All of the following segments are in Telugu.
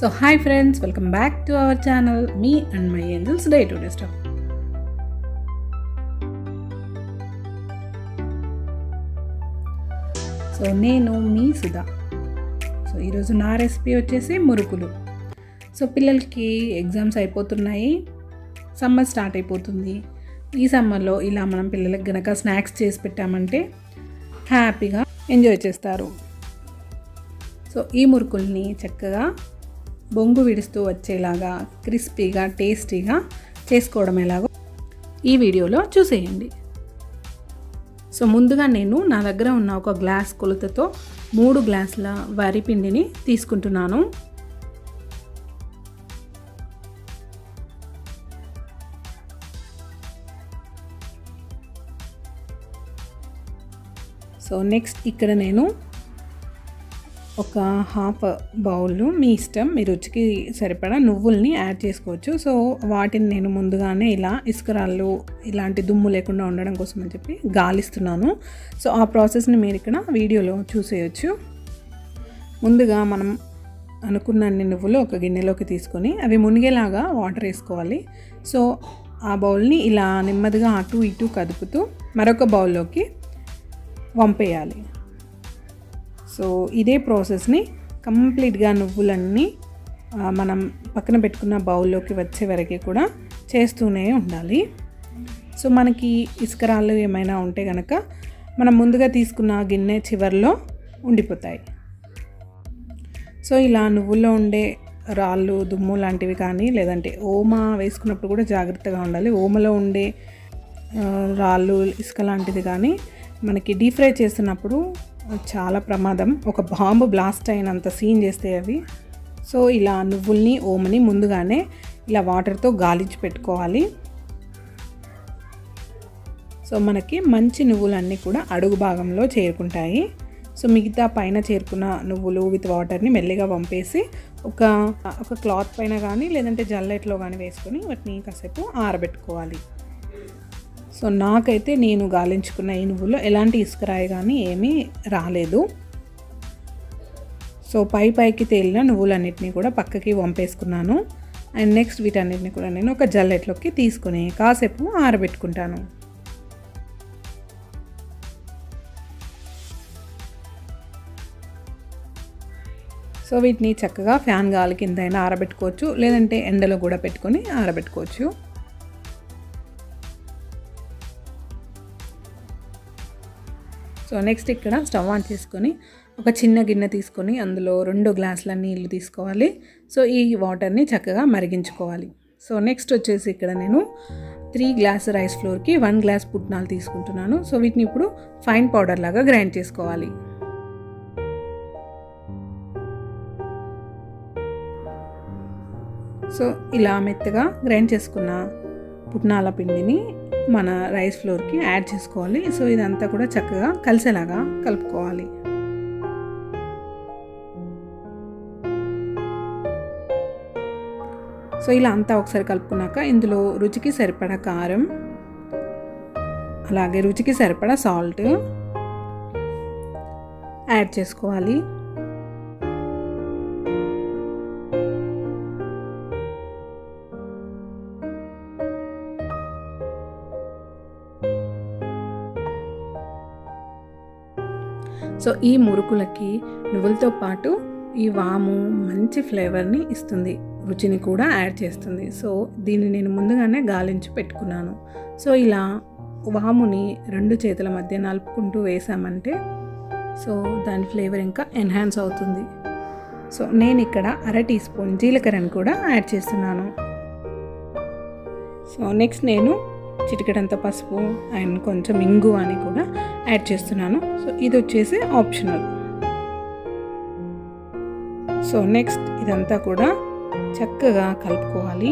So hi friends welcome back to our channel. Me and my angels day to day stop so నేను మీ సుధా. సో ఈరోజు నా రెసిపీ వచ్చేసి మురుకులు. సో పిల్లలకి ఎగ్జామ్స్ అయిపోతున్నాయి. సమ్మర్ స్టార్ట్ అయిపోతుంది. ఈ సమ్మర్లో ఇలా మనం పిల్లలకి గనక స్నాక్స్ చేసి పెట్టామంటే హ్యాపీగా ఎంజాయ్ చేస్తారు. సో ఈ మురుకుల్ని చక్కగా బొంగు విడుస్తూ వచ్చేలాగా క్రిస్పీగా టేస్టీగా చేసుకోవడం ఎలాగో ఈ వీడియోలో చూసేయండి. సో ముందుగా నేను నా దగ్గర ఉన్న ఒక గ్లాస్ కొలతతో మూడు గ్లాసుల వరి పిండిని తీసుకుంటున్నాను. సో నెక్స్ట్ ఇక్కడ నేను ఒక హాఫ్ బౌల్ మీ ఇష్టం మీ రుచికి సరిపడా నువ్వుల్ని యాడ్ చేసుకోవచ్చు. సో వాటిని నేను ముందుగానే ఇలా ఇసుకరాళ్ళు ఇలాంటి దుమ్ము లేకుండా ఉండడం కోసం అని చెప్పి గాలిస్తున్నాను. సో ఆ ప్రాసెస్ని మీరు ఇక్కడ వీడియోలో చూసేయచ్చు. ముందుగా మనం అనుకున్న అన్ని నువ్వులు ఒక గిన్నెలోకి తీసుకొని అవి మునిగేలాగా వాటర్ వేసుకోవాలి. సో ఆ బౌల్ని ఇలా నెమ్మదిగా అటు ఇటు కదుపుతూ మరొక బౌల్లోకి వంపేయాలి. సో ఇదే ప్రాసెస్ని కంప్లీట్గా నువ్వులన్నీ మనం పక్కన పెట్టుకున్న బౌల్లోకి వచ్చే వరకు కూడా చేస్తూనే ఉండాలి. సో మనకి ఇసుకరాళ్ళు ఏమైనా ఉంటే కనుక మనం ముందుగా తీసుకున్న గిన్నె చివరిలో ఉండిపోతాయి. సో ఇలా నువ్వుల్లో ఉండే రాళ్ళు దుమ్ము లాంటివి కానీ లేదంటే ఓమ వేసుకున్నప్పుడు కూడా జాగ్రత్తగా ఉండాలి. ఓమలో ఉండే రాళ్ళు ఇసుక లాంటిది కానీ మనకి డీప్ ఫ్రై చేస్తున్నప్పుడు చాలా ప్రమాదం. ఒక బాంబు బ్లాస్ట్ అయినంత సీన్ చేస్తే అవి. సో ఇలా నువ్వుల్ని ఓమని ముందుగానే ఇలా వాటర్తో గాలించి పెట్టుకోవాలి. సో మనకి మంచి నువ్వులన్నీ కూడా అడుగు భాగంలో చేరుకుంటాయి. సో మిగతా పైన చేరుకున్న నువ్వులు విత్ వాటర్ని మెల్లిగా పంపేసి ఒక ఒక క్లాత్ పైన కానీ లేదంటే జల్లెట్లో కానీ వేసుకొని వాటిని కాసేపు ఆరబెట్టుకోవాలి. సో నాకైతే నేను గాలించుకున్న ఈ ఎలాంటి ఇసుకరాయి కానీ ఏమీ రాలేదు. సో పై పైకి తేలిన నువ్వులన్నిటినీ కూడా పక్కకి వంపేసుకున్నాను. అండ్ నెక్స్ట్ వీటన్నిటిని కూడా నేను ఒక జల్లెట్లోకి తీసుకుని కాసేపు ఆరబెట్టుకుంటాను. సో వీటిని చక్కగా ఫ్యాన్ గాలి కింద అయినా ఆరబెట్టుకోవచ్చు లేదంటే ఎండలో కూడా పెట్టుకొని ఆరబెట్టుకోవచ్చు. సో నెక్స్ట్ ఇక్కడ స్టవ్ ఆన్ చేసుకొని ఒక చిన్న గిన్నె తీసుకొని అందులో రెండు గ్లాసుల నీళ్ళు తీసుకోవాలి. సో ఈ వాటర్ని చక్కగా మరిగించుకోవాలి. సో నెక్స్ట్ వచ్చేసి ఇక్కడ నేను త్రీ గ్లాస్ రైస్ ఫ్లోర్కి వన్ గ్లాస్ పుట్నాలు తీసుకుంటున్నాను. సో వీటిని ఇప్పుడు ఫైన్ పౌడర్ లాగా గ్రైండ్ చేసుకోవాలి. సో ఇలా మెత్తగా గ్రైండ్ చేసుకున్న పుట్నాల పిండిని మన రైస్ ఫ్లోర్కి యాడ్ చేసుకోవాలి. సో ఇదంతా కూడా చక్కగా కలిసేలాగా కలుపుకోవాలి. సో ఇలా అంతా ఒకసారి కలుపుకున్నాక ఇందులో రుచికి సరిపడా కారం అలాగే రుచికి సరిపడా సాల్ట్ యాడ్ చేసుకోవాలి. సో ఈ మురుకులకి నువ్వులతో పాటు ఈ వాము మంచి ఫ్లేవర్ని ఇస్తుంది రుచిని కూడా యాడ్ చేస్తుంది. సో దీన్ని నేను ముందుగానే గాలించి పెట్టుకున్నాను. సో ఇలా వాముని రెండు చేతుల మధ్య నలుపుకుంటూ వేసామంటే సో దాని ఫ్లేవర్ ఇంకా ఎన్హాన్స్ అవుతుంది. సో నేను ఇక్కడ అర టీ స్పూన్ జీలకర్రని కూడా యాడ్ చేస్తున్నాను. సో నెక్స్ట్ నేను చిటికెడంత పసుపు అండ్ కొంచెం ఇంగు అని కూడా యాడ్ చేస్తున్నాను. సో ఇది వచ్చేసి ఆప్షనల్. సో నెక్స్ట్ ఇదంతా కూడా చక్కగా కలుపుకోవాలి.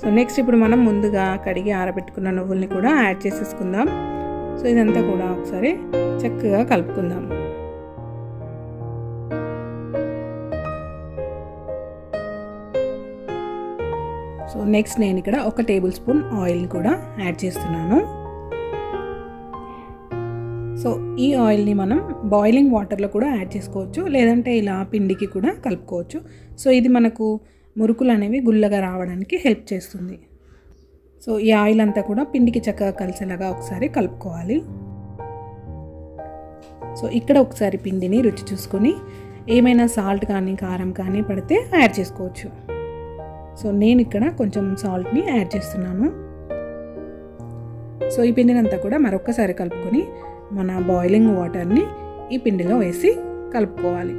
సో నెక్స్ట్ ఇప్పుడు మనం ముందుగా కడిగి ఆరబెట్టుకున్న నువ్వుల్ని కూడా యాడ్ చేసేసుకుందాం. సో ఇదంతా కూడా ఒకసారి చక్కగా కలుపుకుందాం. నెక్స్ట్ నేను ఇక్కడ ఒక టేబుల్ స్పూన్ ఆయిల్ కూడా యాడ్ చేస్తున్నాను. సో ఈ ఆయిల్ని మనం బాయిలింగ్ వాటర్లో కూడా యాడ్ చేసుకోవచ్చు లేదంటే ఇలా పిండికి కూడా కలుపుకోవచ్చు. సో ఇది మనకు మురుకులు అనేవి గుల్లగా రావడానికి హెల్ప్ చేస్తుంది. సో ఈ ఆయిల్ అంతా కూడా పిండికి చక్కగా కలిసేలాగా ఒకసారి కలుపుకోవాలి. సో ఇక్కడ ఒకసారి పిండిని రుచి చూసుకొని ఏమైనా సాల్ట్ కానీ కారం కానీ పడితే యాడ్ చేసుకోవచ్చు. సో నేను ఇక్కడ కొంచెం సాల్ట్ని యాడ్ చేస్తున్నాను. సో ఈ పిండినంతా కూడా మరొకసారి కలుపుకొని మన బాయిలింగ్ వాటర్ని ఈ పిండిలో వేసి కలుపుకోవాలి.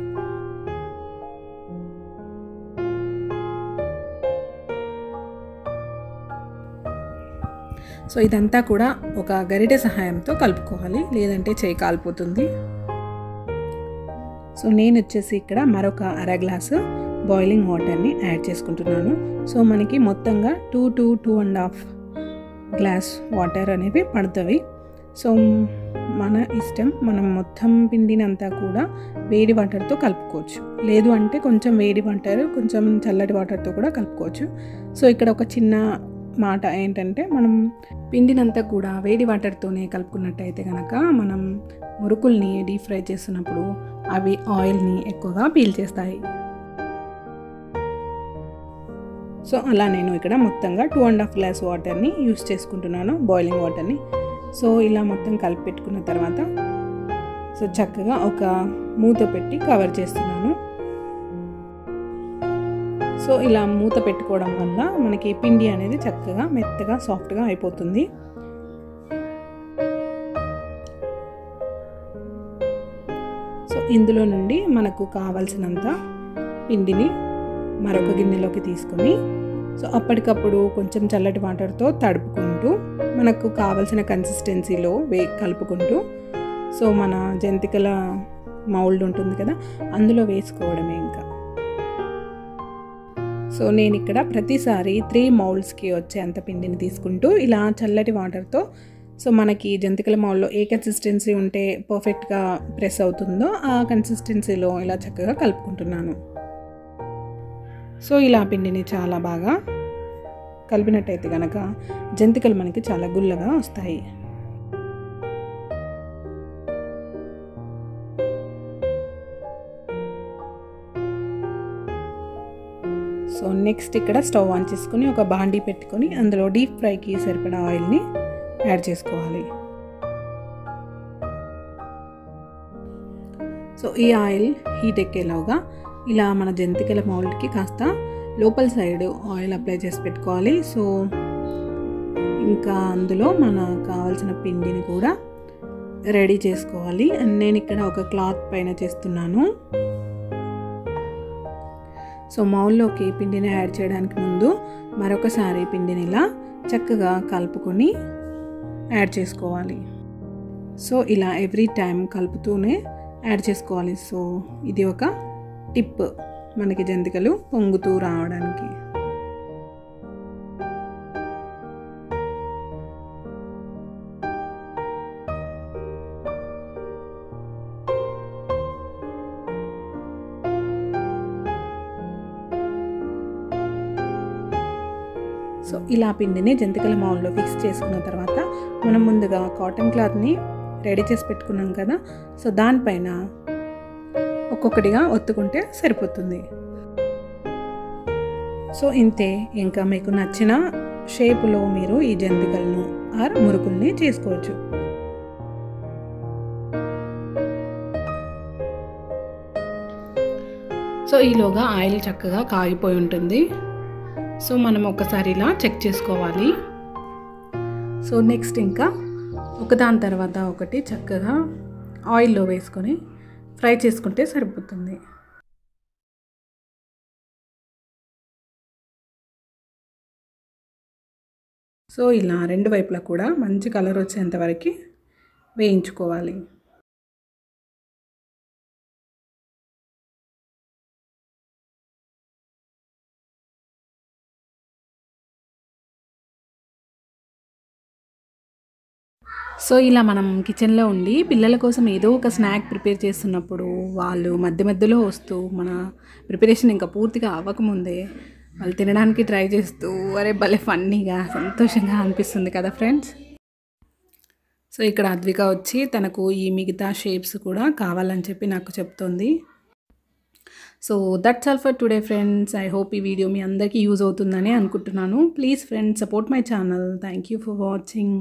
సో ఇదంతా కూడా ఒక గరిటె సహాయంతో కలుపుకోవాలి. లేదంటే చేయి కాలిపోతుంది. సో నేను వచ్చేసి ఇక్కడ మరొక అర గ్లాసు బాయిలింగ్ వాటర్ని యాడ్ చేసుకుంటున్నాను. సో మనకి మొత్తంగా two two two and half glass water అనేవి పడుతుంది సో మన ఇష్టం మనం మొత్తం పిండినంతా కూడా వేడి వాటర్తో కలుపుకోవచ్చు. లేదు అంటే కొంచెం వేడి వాటర్ కొంచెం చల్లటి వాటర్తో కూడా కలుపుకోవచ్చు. సో ఇక్కడ ఒక చిన్న మాట ఏంటంటే మనం పిండినంతా కూడా వేడి వాటర్తోనే కలుపుకున్నట్టయితే కనుక మనం మురుకుల్ని డీప్ ఫ్రై చేస్తున్నప్పుడు అవి ఆయిల్ని ఎక్కువగా పీల్చేస్తాయి సో అలా నేను ఇక్కడ మొత్తంగా టూ అండ్ హాఫ్ గ్లాస్ వాటర్ని యూస్ చేసుకుంటున్నాను బాయిలింగ్ వాటర్ని సో ఇలా మొత్తం కలిపి పెట్టుకున్న తర్వాత సో చక్కగా ఒక మూత పెట్టి కవర్ చేస్తున్నాను. సో ఇలా మూత పెట్టుకోవడం వల్ల మనకి పిండి అనేది చక్కగా మెత్తగా సాఫ్ట్గా అయిపోతుంది. సో ఇందులో నుండి మనకు కావలసినంత పిండిని మరొక గిన్నెలోకి తీసుకొని సో అప్పటికప్పుడు కొంచెం చల్లటి వాటర్తో తడుపుకుంటూ మనకు కావలసిన కన్సిస్టెన్సీలో వే కలుపుకుంటూ సో మన జంతికల మౌల్డ్ ఉంటుంది కదా అందులో వేసుకోవడమే ఇంకా. సో నేను ఇక్కడ ప్రతిసారి త్రీ మౌల్డ్స్కి వచ్చేంత పిండిని తీసుకుంటూ ఇలా చల్లటి వాటర్తో సో మనకి జంతికల మౌల్లో ఏ కన్సిస్టెన్సీ ఉంటే పర్ఫెక్ట్గా ప్రెస్ అవుతుందో ఆ కన్సిస్టెన్సీలో ఇలా చక్కగా కలుపుకుంటున్నాను. సో ఇలా పిండిని చాలా బాగా కలిపినట్టయితే కనుక జంతికలు మనకి చాలా గుల్లగా వస్తాయి. సో నెక్స్ట్ ఇక్కడ స్టవ్ ఆన్ చేసుకొని ఒక బాండీ పెట్టుకొని అందులో డీప్ ఫ్రైకి సరిపడా ఆయిల్ని యాడ్ చేసుకోవాలి. సో ఈ ఆయిల్ హీట్ ఎక్కేలాగా ఇలా మన జంతికల మౌల్డ్కి కాస్త లోపల సైడ్ ఆయిల్ అప్లై చేసి పెట్టుకోవాలి. సో ఇంకా అందులో మన కావాల్సిన పిండిని కూడా రెడీ చేసుకోవాలి. నేను ఇక్కడ ఒక క్లాత్ పైన చేస్తున్నాను. సో మౌల్లోకి పిండిని యాడ్ చేయడానికి ముందు మరొకసారి పిండిని ఇలా చక్కగా కలుపుకొని యాడ్ చేసుకోవాలి. సో ఇలా ఎవ్రీ టైం కలుపుతూనే యాడ్ చేసుకోవాలి. సో ఇది ఒక టిప్ మనకి జంతికలు పొంగుతూ రావడానికి. సో ఇలా పిండిని జంతికల మౌల్లో ఫిక్స్ చేసుకున్న తర్వాత మనం ముందుగా కాటన్ క్లాత్ని రెడీ చేసి పెట్టుకున్నాం కదా సో దానిపైన ఒక్కొక్కటిగా ఒత్తుకుంటే సరిపోతుంది. సో ఇంతే. ఇంకా మీకు నచ్చిన షేపులో మీరు ఈ జంతికలను ఆర్ మురుకుల్ని చేసుకోవచ్చు. సో ఈలోగా ఆయిల్ చక్కగా కాగిపోయి ఉంటుంది. సో మనం ఒకసారి ఇలా చెక్ చేసుకోవాలి. సో నెక్స్ట్ ఇంకా ఒకదాని తర్వాత ఒకటి చక్కగా ఆయిల్లో వేసుకొని ఫ్రై చేసుకుంటే సరిపోతుంది. సో ఇలా రెండు వైపులా కూడా మంచి కలర్ వచ్చేంత వరకు వేయించుకోవాలి. సో ఇలా మనం కిచెన్లో ఉండి పిల్లల కోసం ఏదో ఒక స్నాక్ ప్రిపేర్ చేస్తున్నప్పుడు వాళ్ళు మధ్య మధ్యలో వస్తూ మన ప్రిపరేషన్ ఇంకా పూర్తిగా అవ్వకముందే వాళ్ళు తినడానికి ట్రై చేస్తూ అరే భలే ఫన్నీగా సంతోషంగా అనిపిస్తుంది కదా ఫ్రెండ్స్ సో ఇక్కడ అద్విక వచ్చి తనకు ఈ మిగతా షేప్స్ కూడా కావాలని చెప్పి నాకు చెప్తోంది. So that's all for today friends I hope ఈ వీడియో మీ అందరికీ యూజ్ అవుతుందని అనుకుంటున్నాను. Please friends support my channel thank you for watching